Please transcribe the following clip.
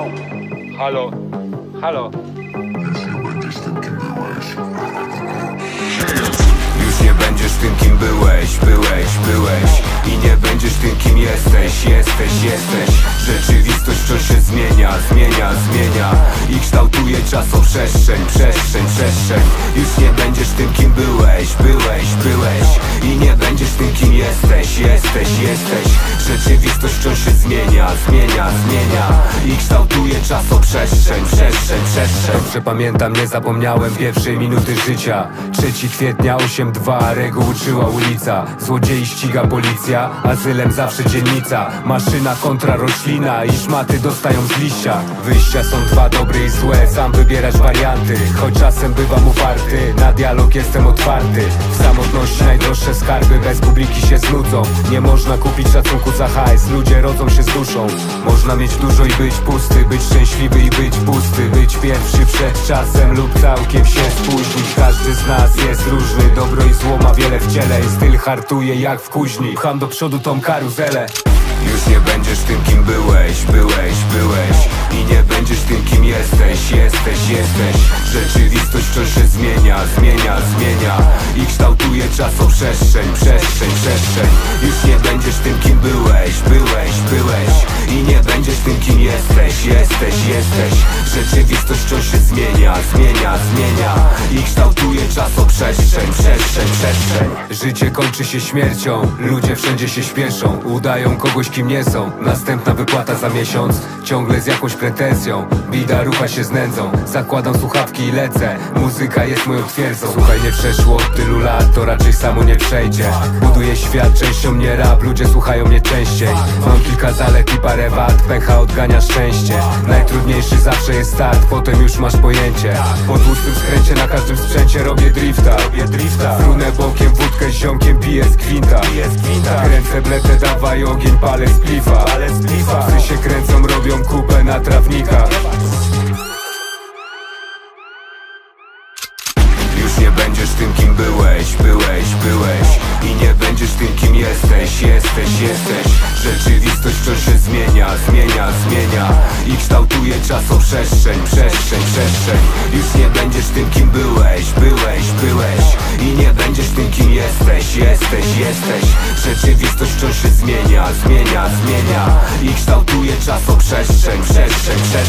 Halo, halo. Już nie będziesz tym kim byłeś, byłeś, byłeś. I nie będziesz tym kim jesteś, jesteś, jesteś. Rzeczywistość wciąż się zmienia, zmienia, zmienia. I kształtuje czasoprzestrzeń, przestrzeń, przestrzeń. Już nie będziesz tym kim byłeś, byłeś, byłeś. I nie będziesz tym kim jesteś, jesteś, zmienia, zmienia, I kształtuje czasoprzestrzeń, przestrzeń, przestrzeń. Dobrze pamiętam, nie zapomniałem pierwszej minuty życia. 3 kwietnia 8-2, reguł uczyła ulica. Złodziei ściga policja, azylem zawsze dzielnica. Maszyna kontra roślina i szmaty dostają z liścia. Wyjścia są dwa, dobre i złe, sam wybierać warianty. Choć czasem bywam uparty, na dialog jestem otwarty. W samotności najdroższe skarby, bez publiki się znudzą. Nie można kupić szacunku za hajs, ludzie rodzą się z duszą Można mieć dużo i być pusty, być szczęśliwy i być pusty Być pierwszy przed czasem lub całkiem się spóźnić. Każdy z nas jest różny, dobro i zło ma wiele w ciele styl hartuje jak w kuźni, pcham do przodu tą karuzelę. Już nie będziesz tym kim byłeś, byłeś, byłeś. I nie będziesz tym kim jesteś, jesteś, jesteś. Rzeczywistość wciąż się zmienia, zmienia, zmienia. I kształtuje czasoprzestrzeń, przestrzeń, przestrzeń. Już nie będziesz tym kim byłeś, byłeś kim jesteś, jesteś, jesteś. Rzeczywistość wciąż się zmienia, zmienia, zmienia. I kształtuje czasoprzestrzeń, przestrzeń, przestrzeń. Życie kończy się śmiercią, ludzie wszędzie się śpieszą. Udają kogoś kim nie są. Następna wypłata za miesiąc Ciągle z jakąś pretensją. Bida rucha się z nędzą. Zakładam słuchawki i lecę. Muzyka jest moją twierdzą. Słuchaj, nie przeszło od tylu lat To raczej samo nie przejdzie. Buduję świat, częścią mnie rap Ludzie słuchają mnie częściej. Mam kilka zalet i parę wad Pecha odgania szczęście. Najtrudniejszy zawsze jest start Potem już masz pojęcie. Po tłustym skręcie na każdym sprzęcie Robię drifta. Frunę bokiem, wódkę z ziomkiem Piję z gwinta Kręcę bletę, dawaj ogień, palę z plifa. Psy się kręcą, robią kupę na trawnikach tym kim jesteś, jesteś, jesteś. Rzeczywistość wciąż się zmienia, zmienia, zmienia. I kształtuje czasoprzestrzeń, przestrzeń, przestrzeń Już nie będziesz tym kim byłeś, byłeś, byłeś. I nie będziesz tym kim jesteś, jesteś, jesteś. Rzeczywistość wciąż się zmienia, zmienia, zmienia. I kształtuje czasoprzestrzeń, przestrzeń, przestrzeń